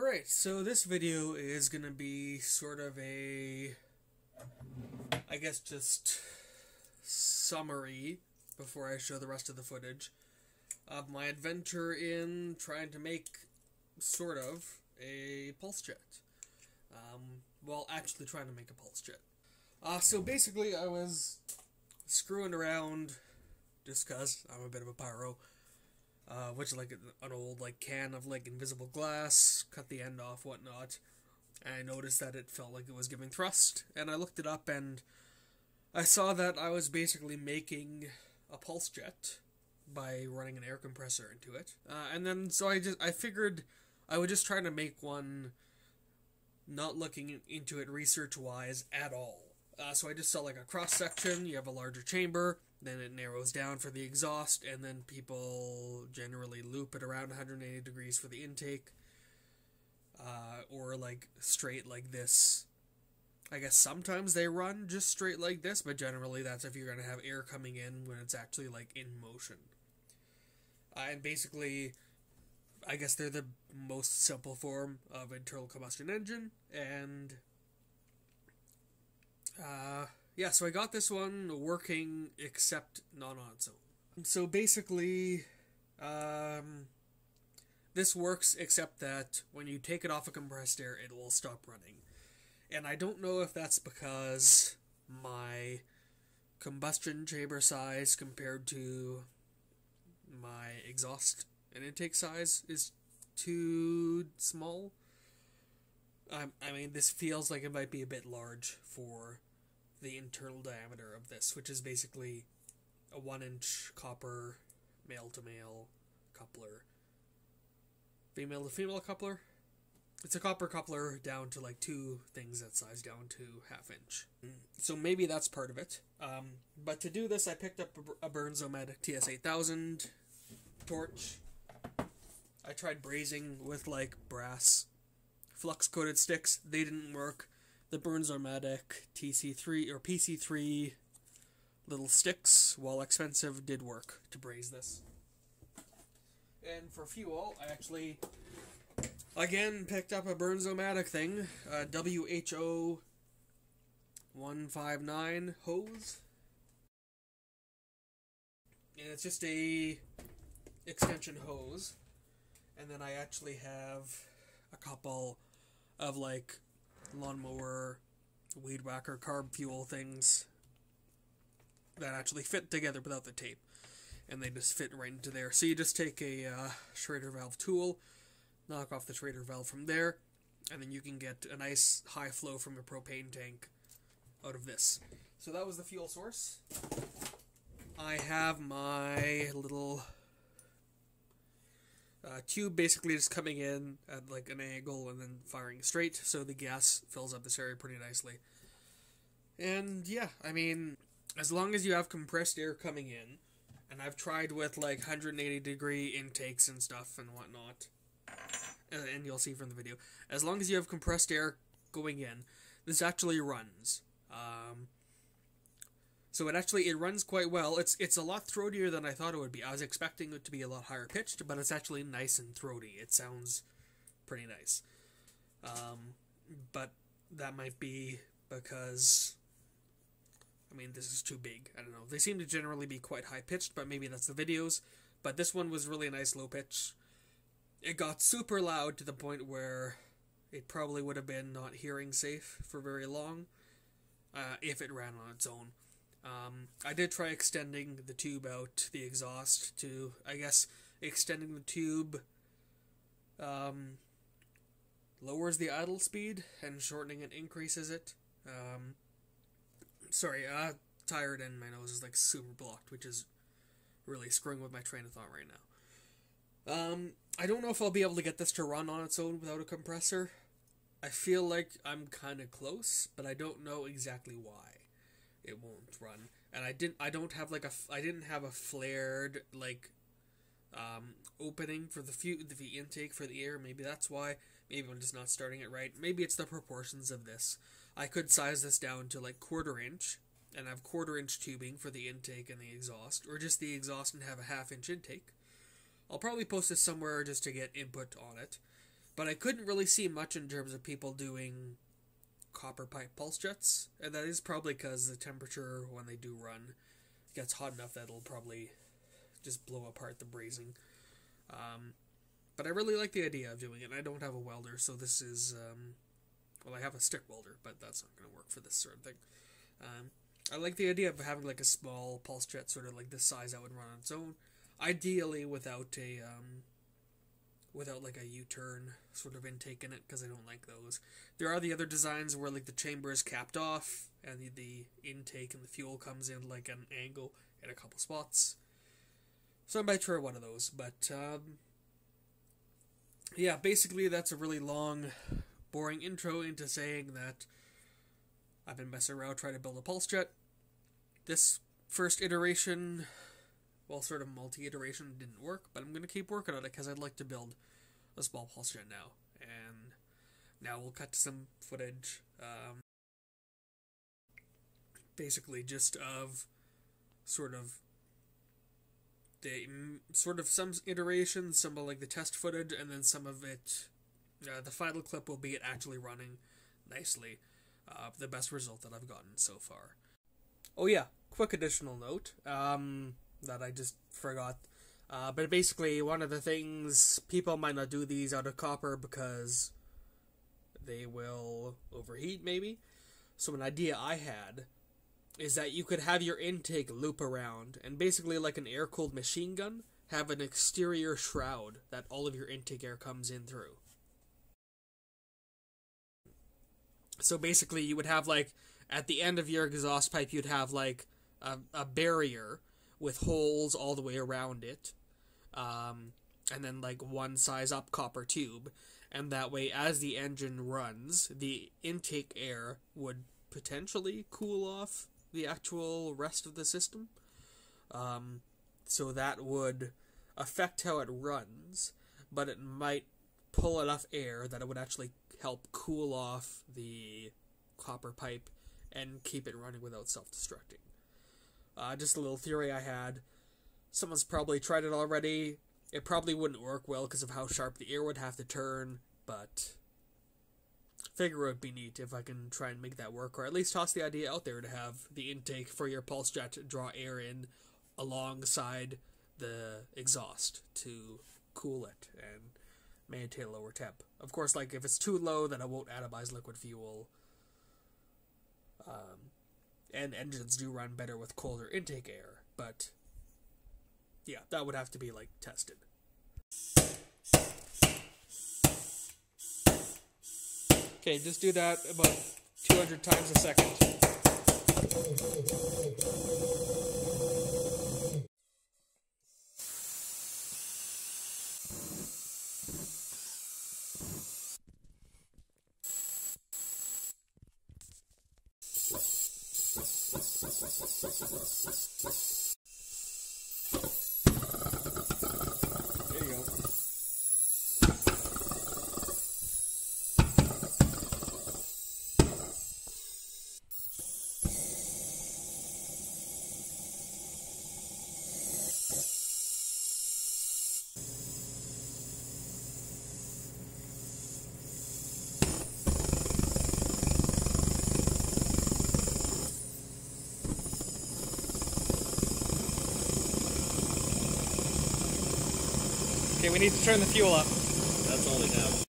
Alright, so this video is going to be sort of a, I guess just summary before I show the rest of the footage of my adventure in trying to make sort of a pulse jet. Um, well, actually trying to make a pulse jet. Uh, so basically I was screwing around just cause I'm a bit of a pyro uh, which is like an old like can of like invisible glass, cut the end off, whatnot. And I noticed that it felt like it was giving thrust, and I looked it up and I saw that I was basically making a pulse jet by running an air compressor into it. Uh, and then so I just I figured I would just try to make one not looking into it research wise at all. Uh, so I just saw like a cross section, you have a larger chamber, then it narrows down for the exhaust, and then people generally loop it around 180 degrees for the intake, uh, or like straight like this. I guess sometimes they run just straight like this, but generally that's if you're to have air coming in when it's actually like in motion. Uh, and basically, I guess they're the most simple form of internal combustion engine, and uh, yeah, so I got this one working except not on its own. So basically, um, this works except that when you take it off a compressed air, it will stop running. And I don't know if that's because my combustion chamber size compared to my exhaust and intake size is too small. I, I mean, this feels like it might be a bit large for the internal diameter of this, which is basically a one inch copper male to male coupler. Female to female coupler? It's a copper coupler down to like two things that size down to half inch. So maybe that's part of it. Um, but to do this, I picked up a, a Bernzomatic TS8000 torch. I tried brazing with like brass flux coated sticks. They didn't work the Bernzomatic TC3 or PC3 little sticks, while expensive, did work to braze this. And for fuel, I actually again picked up a Bernzomatic thing, a WHO 159 hose. And it's just a extension hose. And then I actually have a couple of like lawnmower, weed whacker, carb fuel things that actually fit together without the tape. And they just fit right into there. So you just take a uh, Schrader valve tool, knock off the Schrader valve from there, and then you can get a nice high flow from your propane tank out of this. So that was the fuel source. I have my little uh, tube basically just coming in at like an angle and then firing straight, so the gas fills up this area pretty nicely. And yeah, I mean, as long as you have compressed air coming in, and I've tried with like 180 degree intakes and stuff and whatnot, and you'll see from the video, as long as you have compressed air going in, this actually runs. Um, so it actually it runs quite well. It's it's a lot throatier than I thought it would be. I was expecting it to be a lot higher pitched, but it's actually nice and throaty. It sounds pretty nice. Um, but that might be because I mean this is too big. I don't know. They seem to generally be quite high pitched, but maybe that's the videos. But this one was really a nice low pitch. It got super loud to the point where it probably would have been not hearing safe for very long uh, if it ran on its own. Um, I did try extending the tube out, the exhaust, to, I guess, extending the tube um, lowers the idle speed, and shortening it increases it. Um, sorry, uh, tired and my nose is like super blocked, which is really screwing with my train of thought right now. Um, I don't know if I'll be able to get this to run on its own without a compressor. I feel like I'm kind of close, but I don't know exactly why it won't run. And I didn't. I don't have like a. I didn't have a flared like um, opening for the few the intake for the air. Maybe that's why. Maybe I'm just not starting it right. Maybe it's the proportions of this. I could size this down to like quarter inch and have quarter inch tubing for the intake and the exhaust, or just the exhaust and have a half inch intake. I'll probably post this somewhere just to get input on it. but I couldn't really see much in terms of people doing copper pipe pulse jets, and that is probably because the temperature when they do run gets hot enough that it'll probably just blow apart the brazing. Um, but I really like the idea of doing it. I don't have a welder, so this is um, well, I have a stick welder, but that's not going to work for this sort of thing. Um, I like the idea of having like a small pulse jet, sort of like this size that would run on its own, ideally without a um, without like a U-turn sort of intake in it because I don't like those. There are the other designs where like the chamber is capped off and the, the intake and the fuel comes in like an angle in a couple spots. So I might try one of those, but um, yeah, basically that's a really long, boring intro into saying that I've been messing around trying to build a pulse jet. This first iteration well, sort of multi iteration didn't work, but I'm going to keep working on it because I'd like to build a small pulse jet now. And now we'll cut to some footage, um, basically just of sort of the sort of some iterations, some of like the test footage, and then some of it. Uh, the final clip will be it actually running nicely. Uh, the best result that I've gotten so far. Oh yeah, quick additional note. Um, that I just forgot. Uh, but basically, one of the things people might not do these out of copper because they will overheat, maybe. So, an idea I had is that you could have your intake loop around and basically, like an air cooled machine gun, have an exterior shroud that all of your intake air comes in through. So, basically, you would have like at the end of your exhaust pipe, you'd have like a, a barrier with holes all the way around it. Um, and then like one size up copper tube. And that way, as the engine runs, the intake air would potentially cool off the actual rest of the system. Um, so that would affect how it runs, but it might pull enough air that it would actually help cool off the copper pipe and keep it running without self destructing. Uh, just a little theory I had. Someone's probably tried it already. It probably wouldn't work well because of how sharp the air would have to turn, but figure it would be neat if I can try and make that work, or at least toss the idea out there to have the intake for your pulse jet draw air in alongside the exhaust to cool it and maintain a lower temp. Of course, like if it's too low, then I won't atomize liquid fuel. Um, and engines do run better with colder intake air, but yeah, that would have to be like tested. Okay, just do that about 200 times a second. Okay, we need to turn the fuel up. That's all they have.